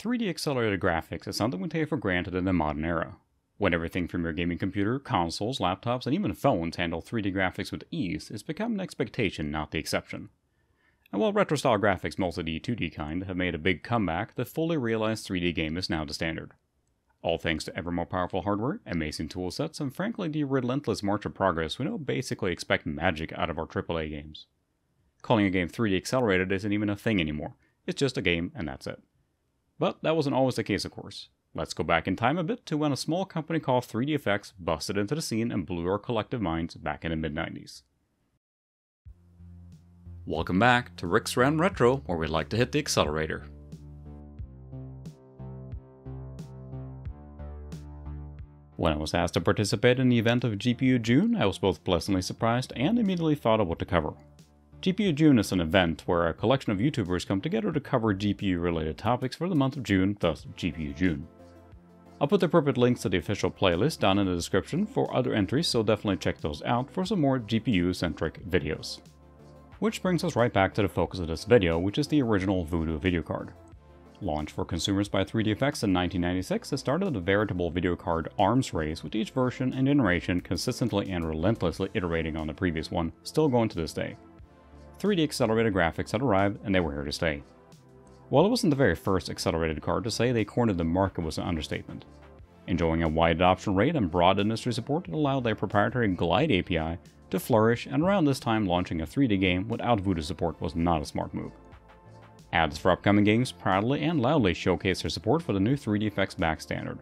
3D accelerated graphics is something we take for granted in the modern era. When everything from your gaming computer, consoles, laptops, and even phones handle 3D graphics with ease, it's become an expectation, not the exception. And while retro style graphics, mostly the 2D kind, have made a big comeback, the fully realized 3D game is now the standard. All thanks to ever more powerful hardware, amazing toolsets, and frankly the relentless march of progress, we now basically expect magic out of our AAA games. Calling a game 3D accelerated isn't even a thing anymore, it's just a game and that's it. But that wasn't always the case, of course. Let's go back in time a bit to when a small company called 3DFX busted into the scene and blew our collective minds back in the mid 90s. Welcome back to Rik's Random Retro, where we like to hit the accelerator. When I was asked to participate in the event of GPU June, I was both pleasantly surprised and immediately thought of what to cover. GPU June is an event where a collection of YouTubers come together to cover GPU related topics for the month of June, thus GPU June. I'll put the appropriate links to the official playlist down in the description for other entries, so definitely check those out for some more GPU centric videos. Which brings us right back to the focus of this video, which is the original Voodoo video card. Launched for consumers by 3DFX in 1996, it started a veritable video card arms race with each version and generation consistently and relentlessly iterating on the previous one, still going to this day. 3D accelerated graphics had arrived and they were here to stay. While it wasn't the very first accelerated card to say they cornered the market was an understatement. Enjoying a wide adoption rate and broad industry support, it allowed their proprietary Glide API to flourish, and around this time launching a 3D game without Voodoo support was not a smart move. Ads for upcoming games proudly and loudly showcased their support for the new 3DFX back standard.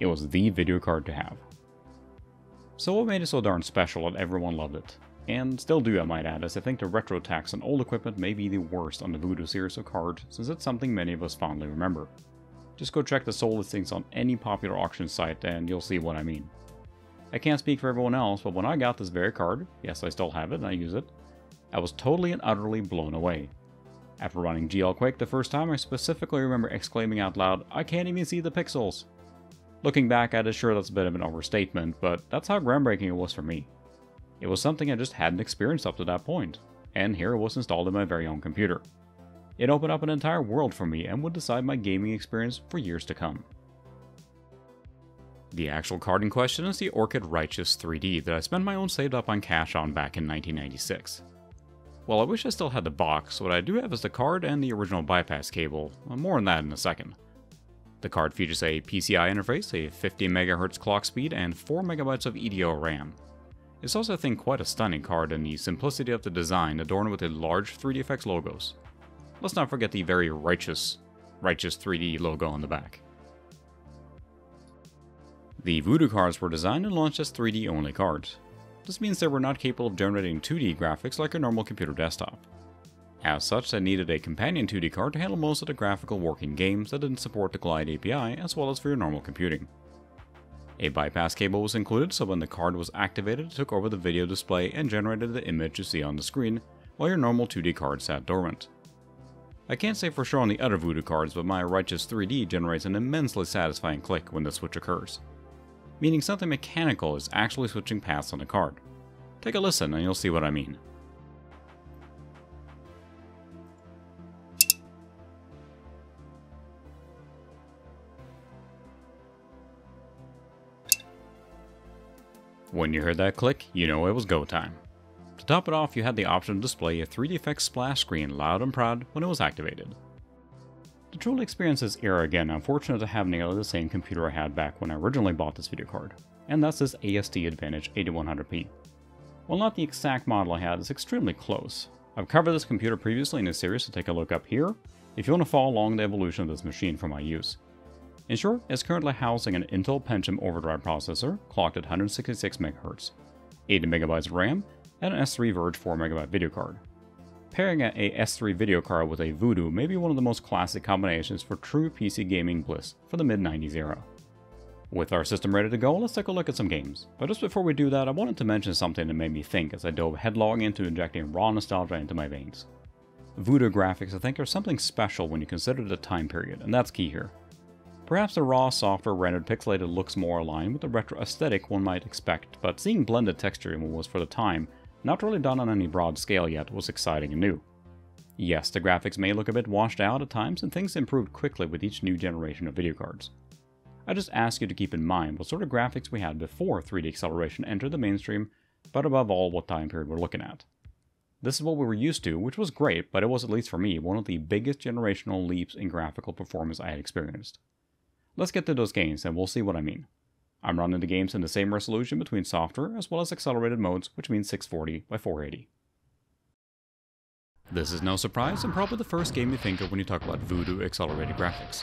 It was the video card to have. So what made it so darn special that everyone loved it? And still do I might add, as I think the retro tax on old equipment may be the worst on the Voodoo series of cards, since it's something many of us fondly remember. Just go check the sold listings on any popular auction site and you'll see what I mean. I can't speak for everyone else, but when I got this very card, yes I still have it and I use it, I was totally and utterly blown away. After running GL Quake the first time, I specifically remember exclaiming out loud, I can't even see the pixels. Looking back at it, sure that's a bit of an overstatement, but that's how groundbreaking it was for me. It was something I just hadn't experienced up to that point, and here it was installed in my very own computer. It opened up an entire world for me and would decide my gaming experience for years to come. The actual card in question is the Orchid Righteous 3D that I spent my own saved up on cash on back in 1996. Well, I wish I still had the box, what I do have is the card and the original bypass cable, uh, more on that in a second. The card features a PCI interface, a 50MHz clock speed, and 4MB of EDO RAM. It's also I think quite a stunning card in the simplicity of the design adorned with the large 3DFX logos. Let's not forget the very righteous, righteous 3D logo on the back. The Voodoo cards were designed and launched as 3D only cards, this means they were not capable of generating 2D graphics like a normal computer desktop. As such, they needed a companion 2D card to handle most of the graphical working games that didn't support the Glide API as well as for your normal computing. A bypass cable was included so when the card was activated it took over the video display and generated the image you see on the screen, while your normal 2D card sat dormant. I can't say for sure on the other Voodoo cards, but my Righteous 3D generates an immensely satisfying click when the switch occurs meaning something mechanical is actually switching paths on the card. Take a listen and you'll see what I mean. When you heard that click, you know it was go time. To top it off, you had the option to display a 3dfx splash screen loud and proud when it was activated. To truly experience this era again, I'm fortunate to have nearly the same computer I had back when I originally bought this video card, and that's this AST Advantage 8100p. While not the exact model I had, it's extremely close. I've covered this computer previously in a series, so take a look up here if you want to follow along the evolution of this machine for my use. In short, it's currently housing an Intel Pentium overdrive processor, clocked at 166MHz, 80MB of RAM, and an S3 ViRGE 4MB video card. Pairing a S3 video card with a Voodoo may be one of the most classic combinations for true PC gaming bliss for the mid-90s era. With our system ready to go, let's take a look at some games. But just before we do that, I wanted to mention something that made me think as I dove headlong into injecting raw nostalgia into my veins. Voodoo graphics, I think, are something special when you consider the time period, and that's key here. Perhaps the raw, softer, rendered pixelated looks more aligned with the retro aesthetic one might expect, but seeing blended texture was for the time not really done on any broad scale yet was exciting and new. Yes, the graphics may look a bit washed out at times, and things improved quickly with each new generation of video cards. I just ask you to keep in mind what sort of graphics we had before 3D acceleration entered the mainstream, but above all, what time period we're looking at. This is what we were used to, which was great, but it was, at least for me, one of the biggest generational leaps in graphical performance I had experienced. Let's get to those games and we'll see what I mean. I'm running the games in the same resolution between software as well as accelerated modes, which means 640 by 480. This is no surprise and probably the first game you think of when you talk about Voodoo accelerated graphics.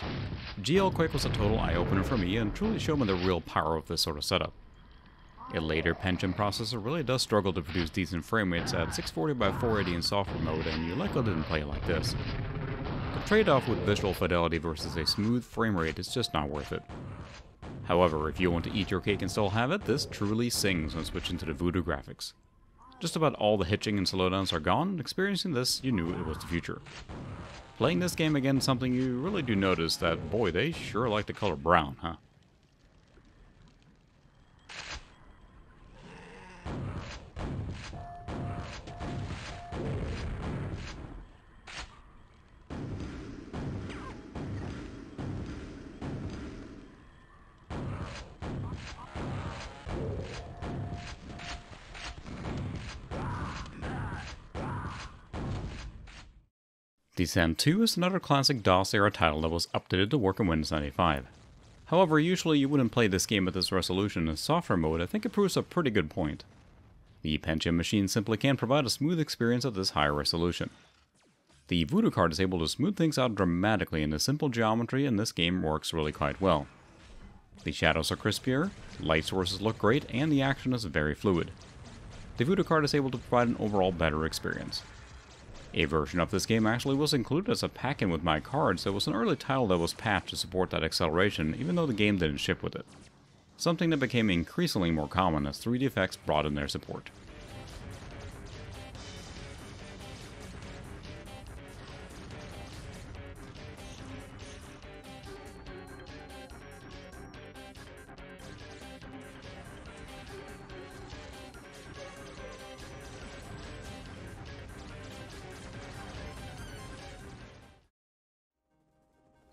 GL Quake was a total eye-opener for me and truly showed me the real power of this sort of setup. A later Pentium processor really does struggle to produce decent frame rates at 640 by 480 in software mode and you likely didn't play it like this. The trade-off with visual fidelity versus a smooth frame rate is just not worth it. However, if you want to eat your cake and still have it, this truly sings when switching to the Voodoo graphics. Just about all the hitching and slowdowns are gone, experiencing this, you knew it was the future. Playing this game again something you really do notice that, boy, they sure like the color brown, huh? Descent 2 is another classic DOS-era title that was updated to work in Windows 95. However, usually you wouldn't play this game at this resolution in software mode, I think it proves a pretty good point. The Pentium machine simply can't provide a smooth experience at this higher resolution. The Voodoo card is able to smooth things out dramatically in the simple geometry and this game works really quite well. The shadows are crispier, light sources look great, and the action is very fluid. The Voodoo card is able to provide an overall better experience. A version of this game actually was included as a pack-in with my cards, so it was an early title that was patched to support that acceleration, even though the game didn't ship with it. Something that became increasingly more common as 3DFX broadened their support.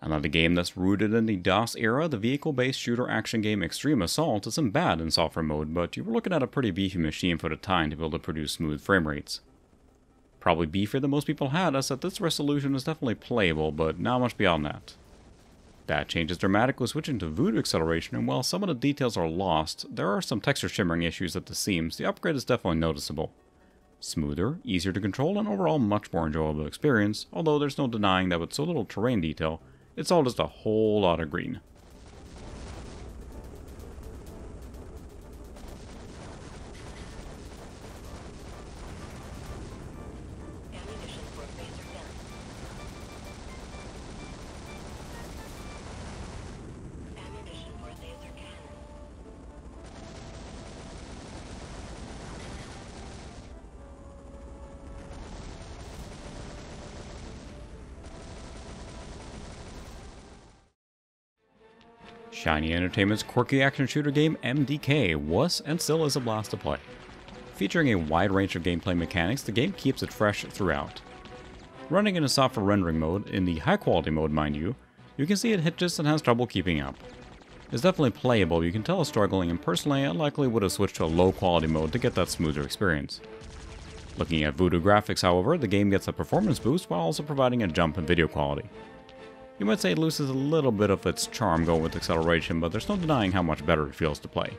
Another game that's rooted in the DOS era, the vehicle-based shooter action game Extreme Assault isn't bad in software mode, but you were looking at a pretty beefy machine for the time to be able to produce smooth frame rates. Probably beefier than most people had us at this resolution is definitely playable, but not much beyond that. That changes dramatically switching to Voodoo acceleration, and while some of the details are lost, there are some texture shimmering issues at the seams, the upgrade is definitely noticeable. Smoother, easier to control, and overall much more enjoyable experience, although there's no denying that with so little terrain detail, it's all just a whole lot of green. Shiny Entertainment's quirky action shooter game MDK was and still is a blast to play. Featuring a wide range of gameplay mechanics, the game keeps it fresh throughout. Running in a software rendering mode, in the high quality mode mind you, you can see it hitches and has trouble keeping up. It's definitely playable, you can tell it's struggling, and personally I likely would have switched to a low quality mode to get that smoother experience. Looking at Voodoo graphics however, the game gets a performance boost while also providing a jump in video quality. You might say it loses a little bit of its charm going with acceleration, but there's no denying how much better it feels to play.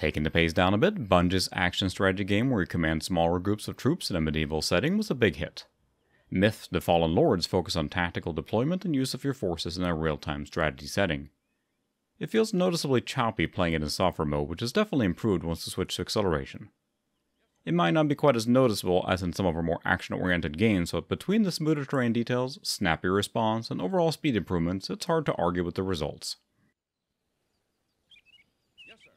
Taking the pace down a bit, Bungie's action strategy game where you command smaller groups of troops in a medieval setting was a big hit. Myth, The Fallen Lords focus on tactical deployment and use of your forces in a real-time strategy setting. It feels noticeably choppy playing it in software mode, which is definitely improved once you switch to acceleration. It might not be quite as noticeable as in some of our more action-oriented games, but between the smoother terrain details, snappy response, and overall speed improvements, it's hard to argue with the results. Yes, sir.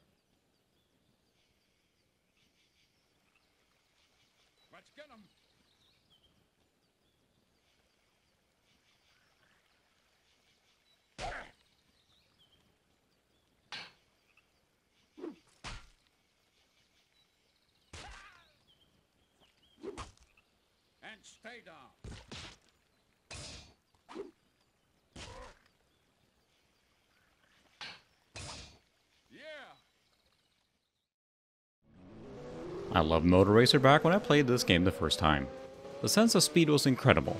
Let's get them. Stay down. Yeah. I loved Moto Racer back when I played this game the first time. The sense of speed was incredible.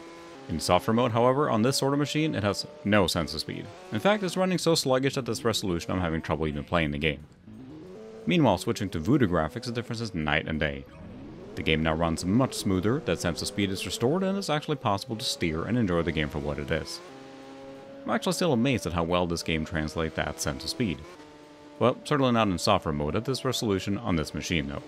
In software mode, however, on this sort of machine, it has no sense of speed. In fact, it's running so sluggish at this resolution I'm having trouble even playing the game. Meanwhile, switching to Voodoo graphics, the difference is night and day. The game now runs much smoother, that sense of speed is restored, and it's actually possible to steer and enjoy the game for what it is. I'm actually still amazed at how well this game translates that sense of speed. Well, certainly not in software mode at this resolution on this machine though.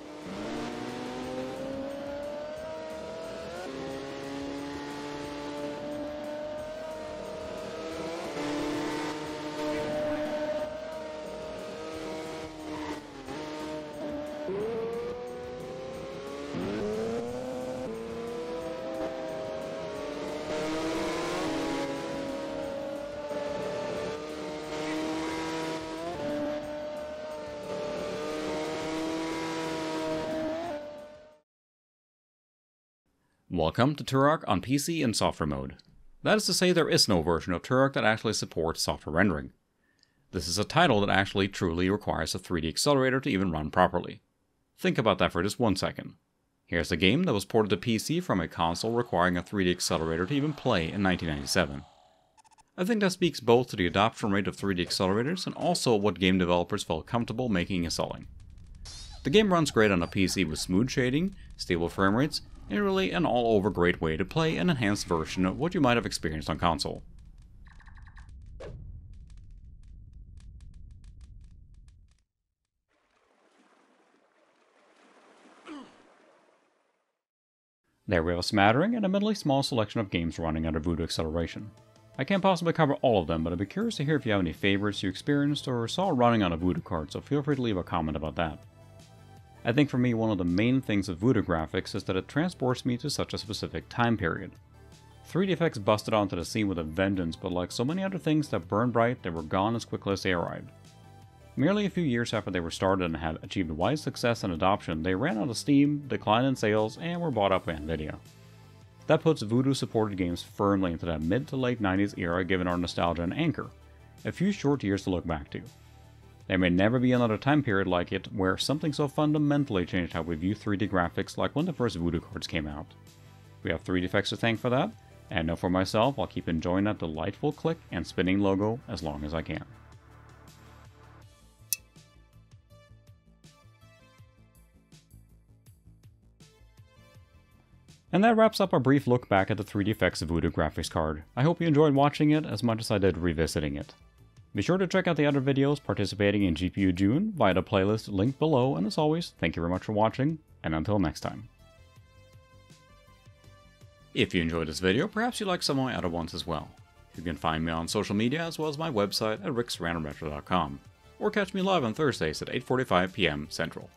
Welcome to Turok on PC in software mode. That is to say, there is no version of Turok that actually supports software rendering. This is a title that actually truly requires a 3D accelerator to even run properly. Think about that for just one second. Here's a game that was ported to PC from a console requiring a 3D accelerator to even play in 1997. I think that speaks both to the adoption rate of 3D accelerators and also what game developers felt comfortable making and selling. The game runs great on a PC with smooth shading, stable frame rates, and really an all-over great way to play an enhanced version of what you might have experienced on console. There we have a smattering and a admittedly small selection of games running under Voodoo Acceleration. I can't possibly cover all of them, but I'd be curious to hear if you have any favorites you experienced or saw running on a Voodoo card, so feel free to leave a comment about that. I think for me one of the main things of Voodoo graphics is that it transports me to such a specific time period. 3dfx busted onto the scene with a vengeance, but like so many other things that burned bright, they were gone as quickly as they arrived. Merely a few years after they were started and had achieved wide success and adoption, they ran out of steam, declined in sales, and were bought up by Nvidia. That puts Voodoo supported games firmly into that mid to late 90s era given our nostalgia an anchor, a few short years to look back to. There may never be another time period like it where something so fundamentally changed how we view 3D graphics like when the first Voodoo cards came out. We have 3dfx to thank for that, and know for myself I'll keep enjoying that delightful click and spinning logo as long as I can. And that wraps up our brief look back at the 3dfx of Voodoo graphics card. I hope you enjoyed watching it as much as I did revisiting it. Be sure to check out the other videos participating in GPU June via the playlist linked below, and as always, thank you very much for watching, and until next time. If you enjoyed this video, perhaps you like some of my other ones as well. You can find me on social media as well as my website at riksrandomretro.com, or catch me live on Thursdays at 8.45pm Central.